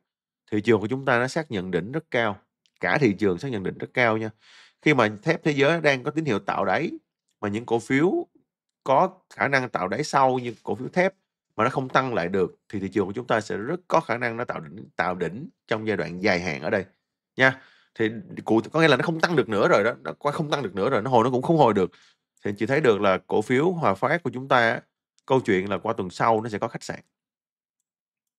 thị trường của chúng ta nó xác nhận đỉnh rất cao, cả thị trường xác nhận đỉnh rất cao nha. Khi mà thép thế giới đang có tín hiệu tạo đáy, mà những cổ phiếu có khả năng tạo đáy sau như cổ phiếu thép mà nó không tăng lại được thì thị trường của chúng ta sẽ rất có khả năng nó tạo đỉnh tạo đỉnh trong giai đoạn dài hạn ở đây nha. Thì cụ có nghĩa là nó không tăng được nữa rồi đó, nó không tăng được nữa rồi, nó hồi nó cũng không hồi được. Thì chị thấy được là cổ phiếu Hòa Phát của chúng ta câu chuyện là qua tuần sau nó sẽ có khách sạn.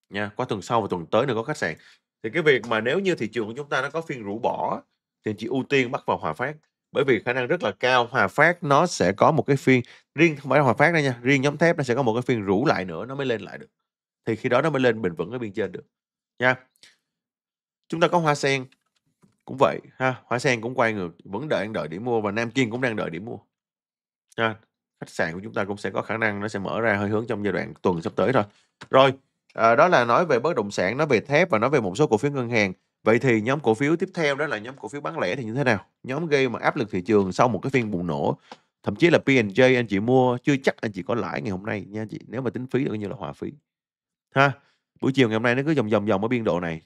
Nha, qua tuần sau và tuần tới nữa có khách sạn. Thì cái việc mà nếu như thị trường của chúng ta nó có phiên rũ bỏ thì chị ưu tiên bắt vào Hòa Phát. Bởi vì khả năng rất là cao Hòa Phát nó sẽ có một cái phiên riêng không phải là Hòa Phát đâu nha, riêng nhóm thép nó sẽ có một cái phiên rũ lại nữa nó mới lên lại được. Thì khi đó nó mới lên bình vững ở biên trên được. Nha. Chúng ta có Hoa Sen cũng vậy ha, Hoa Sen cũng quay ngược, vẫn đang đợi điểm mua và Nam Kiên cũng đang đợi điểm mua. Ha, khách sạn của chúng ta cũng sẽ có khả năng nó sẽ mở ra hơi hướng trong giai đoạn tuần sắp tới thôi. Rồi, à, đó là nói về bất động sản, nói về thép và nói về một số cổ phiếu ngân hàng. Vậy thì nhóm cổ phiếu tiếp theo đó là nhóm cổ phiếu bán lẻ thì như thế nào? Nhóm gây mà áp lực thị trường sau một cái phiên bùng nổ, thậm chí là P&J anh chị mua chưa chắc anh chị có lãi ngày hôm nay nha chị, nếu mà tính phí được như là hòa phí. Ha, buổi chiều ngày hôm nay nó cứ vòng vòng vòng ở biên độ này.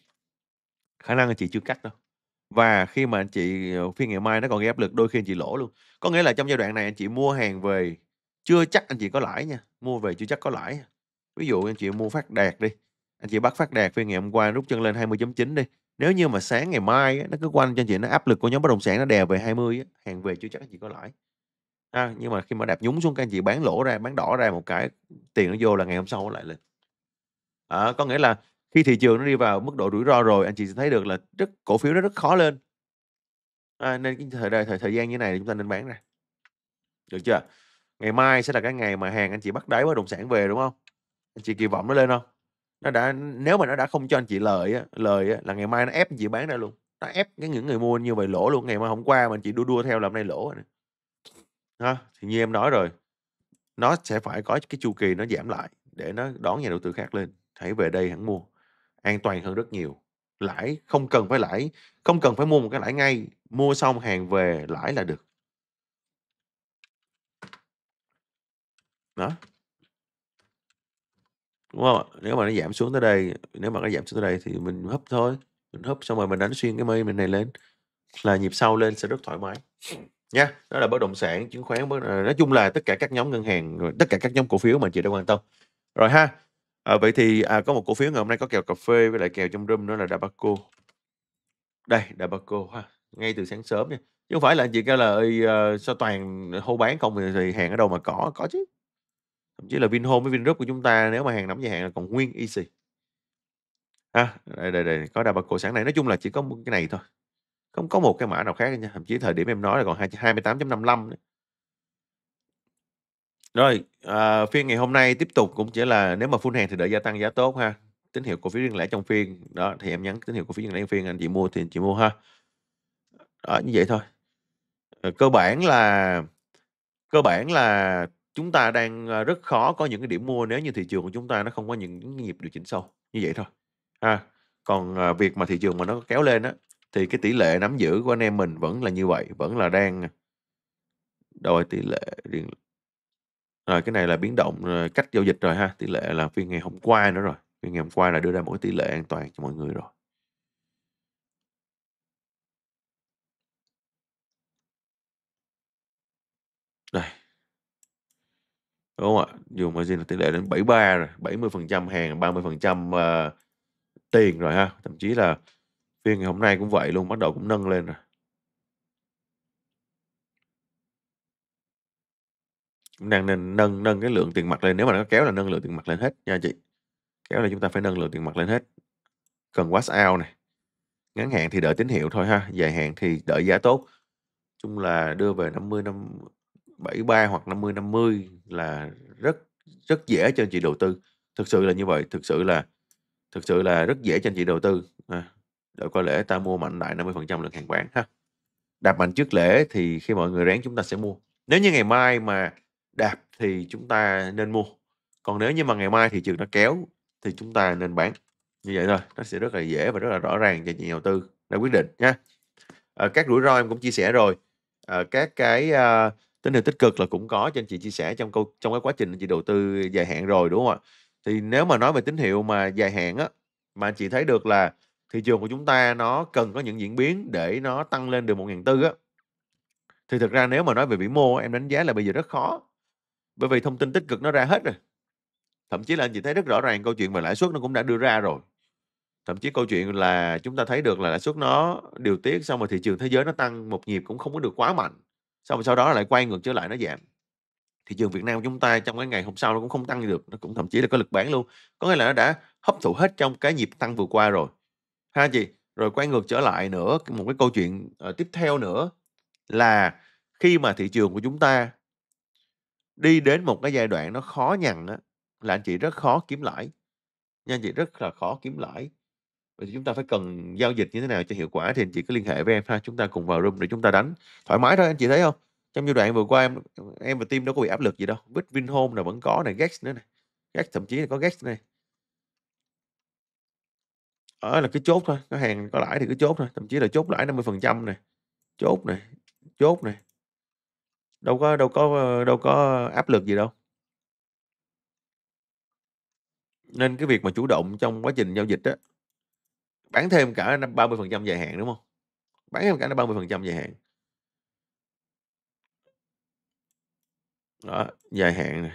Khả năng anh chị chưa cắt đâu. Và khi mà anh chị ờ, phiên ngày mai nó còn gây áp lực, đôi khi anh chị lỗ luôn. Có nghĩa là trong giai đoạn này anh chị mua hàng về chưa chắc anh chị có lãi nha, mua về chưa chắc có lãi. Ví dụ anh chị mua Phát Đạt đi, anh chị bắt Phát Đạt phiên ngày hôm qua rút chân lên 20.9 đi. Nếu như mà sáng ngày mai á, nó cứ quanh cho anh chị nó áp lực của nhóm bất động sản nó đè về 20 á, hàng về chưa chắc anh chị có lãi. À, nhưng mà khi mà đạp nhúng xuống các anh chị bán lỗ ra, bán đỏ ra một cái, tiền nó vô là ngày hôm sau nó lại lên. À, có nghĩa là khi thị trường nó đi vào mức độ rủi ro rồi, anh chị sẽ thấy được là rất cổ phiếu nó rất khó lên. À, nên cái thời đại thời thời gian như này chúng ta nên bán ra. Được chưa? Ngày mai sẽ là cái ngày mà hàng anh chị bắt đáy bất động sản về, đúng không Chị kỳ vọng nó lên hông? Nó đã nếu mà nó đã không cho anh chị lời á, lời á là ngày mai nó ép anh chị bán ra luôn. Nó ép cái những người mua như vậy lỗ luôn, ngày mai hôm qua mà anh chị đua đua theo là hôm nay lỗ rồi nè. Ha, thì như em nói rồi, nó sẽ phải có cái chu kỳ nó giảm lại để nó đón nhà đầu tư khác lên, hãy về đây hẵng mua, an toàn hơn rất nhiều. Lãi không cần phải lãi, không cần phải mua một cái lãi ngay, mua xong hàng về lãi là được. Đó. Đúng không ạ? Nếu mà nó giảm xuống tới đây, nếu mà nó giảm xuống tới đây thì mình húp thôi, mình húp xong rồi mình đánh xuyên cái mây mình này lên, là nhịp sau lên sẽ rất thoải mái. Nha, đó là bất động sản, chứng khoán, bất ờ, nói chung là tất cả các nhóm ngân hàng, rồi tất cả các nhóm cổ phiếu mà chị đang quan tâm. Rồi ha. Ờ, vậy thì, à, có một cổ phiếu ngày hôm nay có kèo cà phê với lại kèo trong room đó là Dabaco. Đây, Dabaco ha, ngay từ sáng sớm nha, chứ hông phải là chị kêu là ờ, sao toàn hô bán không thì thì hàng ở đâu mà có?" Có chứ. Thậm chí là Vinhome với Vingroup của chúng ta nếu mà hàng nắm dài hạn là còn nguyên easy. Ha, đây, đây, đây, có cổ sáng này nói chung là chỉ có một cái này thôi, không có một cái mã nào khác nha, thậm chí thời điểm em nói là còn hai 28.55 nữa. Rồi, à, phiên ngày hôm nay tiếp tục cũng chỉ là nếu mà full hàng thì đợi gia tăng giá tốt ha, tín hiệu cổ phiếu riêng lẻ trong phiên, đó, thì em nhắn tín hiệu cổ phiếu riêng lẻ trong phiên anh chị mua thì anh chị mua ha. Đó, như vậy thôi. Ờ, cơ bản là cơ bản là chúng ta đang, ờ, rất khó có những cái điểm mua nếu như thị trường của chúng ta nó không có những nhịp điều chỉnh sâu, như vậy thôi, ha. Còn, à, việc mà thị trường mà nó kéo lên á, thì cái tỷ lệ nắm giữ của anh em mình vẫn là như vậy, vẫn là đang ờ, đôi tỷ lệ riêng rồi cái này là biến động, cách giao dịch rồi ha, tỷ lệ là phiên ngày hôm qua nữa rồi, phiên ngày hôm qua là đưa ra một cái tỷ lệ an toàn cho mọi người rồi. Đây. Đúng không ạ? Dù margin là tỷ lệ đến 73 rồi, 70% hàng, 30%, ờ, tiền rồi ha, thậm chí là phiên ngày hôm nay cũng vậy luôn, bắt đầu cũng nâng lên rồi. Cũng đang nên nâng nâng cái lượng tiền mặt lên, nếu mà nó kéo là nâng lượng tiền mặt lên hết nha chị. Kéo là chúng ta phải nâng lượng tiền mặt lên hết. Cần wash out này. Ngắn hạn thì đợi tín hiệu thôi ha, dài hạn thì đợi giá tốt. Chung là đưa về 50 năm 73 hoặc 50-50 là rất rất dễ cho anh chị đầu tư. Thực sự là như vậy, thực sự là thực sự là rất dễ cho anh chị đầu tư, à, đợi qua lễ ta mua mạnh lại 50% lượng hàng bán ha. Đạp mạnh trước lễ thì khi mọi người ráng chúng ta sẽ mua. Nếu như ngày mai mà đạp thì chúng ta nên mua. Còn nếu như mà ngày mai thị trường nó kéo thì chúng ta nên bán. Như vậy thôi, nó sẽ rất là dễ và rất là rõ ràng cho chị đầu tư để quyết định nha. À, các rủi ro em cũng chia sẻ rồi. À, các cái, uh, tín hiệu tích cực là cũng có cho anh chị chia sẻ trong câu trong cái quá trình anh chị đầu tư dài hạn rồi, đúng không ạ? Thì nếu mà nói về tín hiệu mà dài hạn á, mà anh chị thấy được là thị trường của chúng ta nó cần có những diễn biến để nó tăng lên được 1.400 á. Thì thực ra nếu mà nói về vĩ mô em đánh giá là bây giờ rất khó. Bởi vì thông tin tích cực nó ra hết rồi. Thậm chí là anh chị thấy rất rõ ràng câu chuyện về lãi suất nó cũng đã đưa ra rồi. Thậm chí câu chuyện là chúng ta thấy được là lãi suất nó điều tiết, xong mà thị trường thế giới nó tăng một nhịp cũng không có được quá mạnh. Xong rồi sau đó lại quay ngược trở lại nó giảm. Thị trường Việt Nam của chúng ta trong cái ngày hôm sau nó cũng không tăng được, nó cũng thậm chí là có lực bán luôn. Có nghĩa là nó đã hấp thụ hết trong cái nhịp tăng vừa qua rồi. Ha chị? Rồi quay ngược trở lại nữa, một cái câu chuyện, ờ, tiếp theo nữa là khi mà thị trường của chúng ta đi đến một cái giai đoạn nó khó nhằn á, là anh chị rất khó kiếm lãi. Nha anh chị, rất là khó kiếm lãi. Vậy thì chúng ta phải cần giao dịch như thế nào cho hiệu quả thì anh chị cứ liên hệ với em ha, chúng ta cùng vào room để chúng ta đánh. Thoải mái thôi, anh chị thấy không Trong giai đoạn vừa qua em em và team đâu có bị áp lực gì đâu. Bit Vinhome là vẫn có này, Gex nữa này, Gex thậm chí là có Gex này. Đó là cứ chốt thôi, có hàng có lãi thì cứ chốt thôi, thậm chí là chốt lãi 50% này, chốt này, chốt này. Đâu có đâu có, đâu có áp lực gì đâu. Nên cái việc mà chủ động trong quá trình giao dịch đó bán thêm cả 30% dài hạn, đúng không Bán thêm cả 30% dài hạn. Đó, dài hạn này.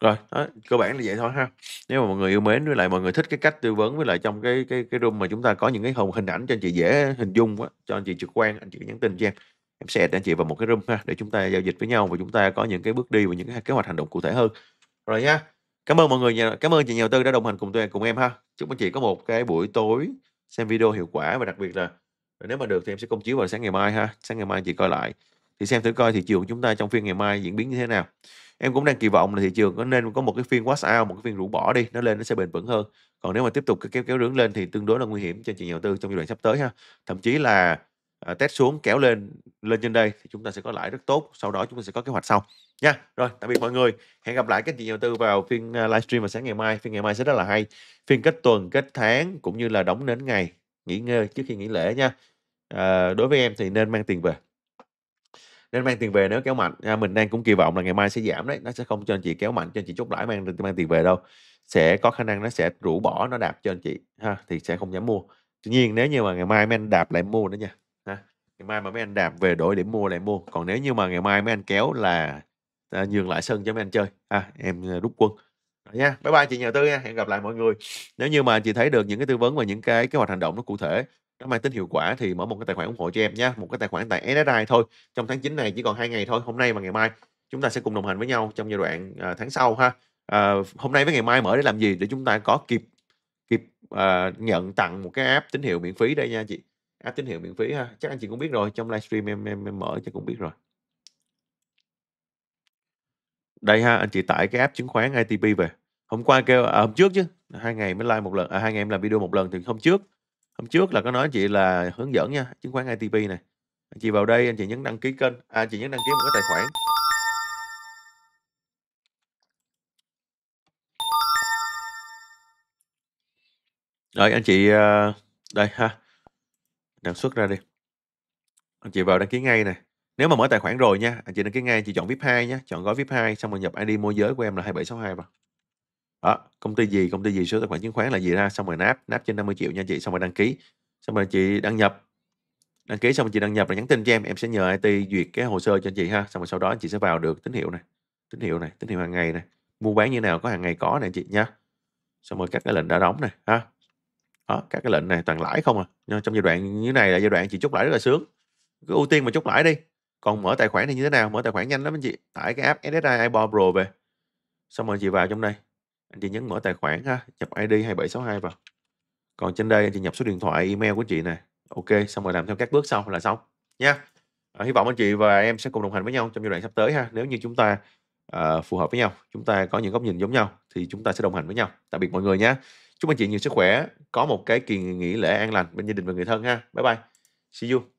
Rồi, đó, cơ bản là vậy thôi ha. Nếu mà mọi người yêu mến với lại mọi người thích cái cách tư vấn với lại trong cái cái cái room mà chúng ta có những cái hồng hình ảnh cho anh chị dễ hình dung quá cho anh chị trực quan, anh chị nhắn tin cho em. Em sẽ anh chị vào một cái room ha, để chúng ta giao dịch với nhau và chúng ta có những cái bước đi và những cái kế hoạch hành động cụ thể hơn. Rồi nha. Cảm ơn mọi người nhà cảm ơn chị nhà đầu tư đã đồng hành cùng tôi cùng em ha. Chúc anh chị có một cái buổi tối xem video hiệu quả và đặc biệt là nếu mà được thì em sẽ công chiếu vào sáng ngày mai ha. Sáng ngày mai chị coi lại, thì xem thử coi thị trường của chúng ta trong phiên ngày mai diễn biến như thế nào. Em cũng đang kỳ vọng là thị trường có nên có một cái phiên wash out, một cái phiên rũ bỏ đi, nó lên nó sẽ bền vững hơn. Còn nếu mà tiếp tục kéo kéo rướng lên thì tương đối là nguy hiểm cho chị nhà đầu tư trong giai đoạn sắp tới ha. Thậm chí là, à, test xuống kéo lên lên trên đây thì chúng ta sẽ có lãi rất tốt, sau đó chúng ta sẽ có kế hoạch sau nha. Rồi, tạm biệt mọi người. Hẹn gặp lại các chị nhà đầu tư vào phiên, ờ, livestream vào sáng ngày mai. Phiên ngày mai sẽ rất là hay. Phiên kết tuần, kết tháng cũng như là đóng nến ngày, nghỉ ngơi trước khi nghỉ lễ nha. à, đối với em thì nên mang tiền về. Nên mang tiền về nếu kéo mạnh, à, mình đang cũng kỳ vọng là ngày mai sẽ giảm đấy, nó sẽ không cho anh chị kéo mạnh cho anh chị chốt lãi mang mang tiền về đâu. Sẽ có khả năng nó sẽ rũ bỏ, nó đạp cho anh chị ha, thì sẽ không dám mua. Tuy nhiên nếu như mà ngày mai men anh đạp lại mua nữa nha. Ngày mai mà mấy anh đạp về đổi điểm mua lại mua. Còn nếu như mà ngày mai mấy anh kéo là, à, nhường lại sân cho mấy anh chơi, ha, em, à, rút quân. Rồi nha. Bye bye chị nhà tư nha. Hẹn gặp lại mọi người. Nếu như mà chị thấy được những cái tư vấn và những cái kế hoạch hành động nó cụ thể, nó mang tính hiệu quả thì mở một cái tài khoản ủng hộ cho em nha. Một cái tài khoản tại SSI thôi. Trong tháng 9 này chỉ còn hai ngày thôi, hôm nay và ngày mai. Chúng ta sẽ cùng đồng hành với nhau trong giai đoạn, à, tháng sau ha. à, hôm nay với ngày mai mở để làm gì? Để chúng ta có kịp kịp, à, nhận tặng một cái app tín hiệu miễn phí đây nha chị. App tín hiệu miễn phí ha. Chắc anh chị cũng biết rồi, trong livestream em em em mở chắc cũng biết rồi. Đây ha, anh chị tải cái app chứng khoán ITP về. Hôm qua kêu à, hôm trước chứ, hai ngày mới live một lần, à, hai ngày em làm video một lần thì hôm trước hôm trước là có nói chị là hướng dẫn nha, chứng khoán ITP này. Anh chị vào đây anh chị nhấn đăng ký kênh, à, anh chị nhấn đăng ký một cái tài khoản. Rồi anh chị, à, đây ha. Đăng xuất ra đi. Anh chị vào đăng ký ngay nè. Nếu mà mở tài khoản rồi nha, anh chị đăng ký ngay, chị chọn VIP 2 nhé, chọn gói VIP 2 xong rồi nhập ID môi giới của em là 2762 vào. Đó, công ty gì, công ty gì, số tài khoản chứng khoán là gì ra, xong rồi nạp, nạp trên 50 triệu nha chị, xong rồi đăng ký. Xong rồi chị đăng nhập. Đăng ký xong rồi chị đăng nhập rồi nhắn tin cho em, em sẽ nhờ IT duyệt cái hồ sơ cho anh chị ha, xong rồi sau đó anh chị sẽ vào được tín hiệu này, tín hiệu này, tín hiệu hàng ngày này, mua bán như nào có hàng ngày có nè anh chị nha. Xong rồi các cái lệnh đã đóng này ha. Đó, các cái lệnh này toàn lãi không à. Nhưng trong giai đoạn như này là giai đoạn chị chốt lãi rất là sướng. Cứ ưu tiên mà chốt lãi đi. Còn mở tài khoản thì như thế nào? Mở tài khoản nhanh lắm anh chị. Tải cái app SSI iBond Pro về. Xong rồi chị vào trong đây. Anh chị nhấn mở tài khoản ha, nhập ID 2762 vào. Còn trên đây anh chị nhập số điện thoại, email của chị nè. OK, xong rồi làm theo các bước sau là xong nha. À, hy vọng anh chị và em sẽ cùng đồng hành với nhau trong giai đoạn sắp tới ha. Nếu như chúng ta, uh, phù hợp với nhau, chúng ta có những góc nhìn giống nhau thì chúng ta sẽ đồng hành với nhau. Tạm biệt mọi người nhé. Chúc anh chị nhiều sức khỏe, có một cái kỳ nghỉ lễ an lành bên gia đình và người thân ha. Bye bye. See you.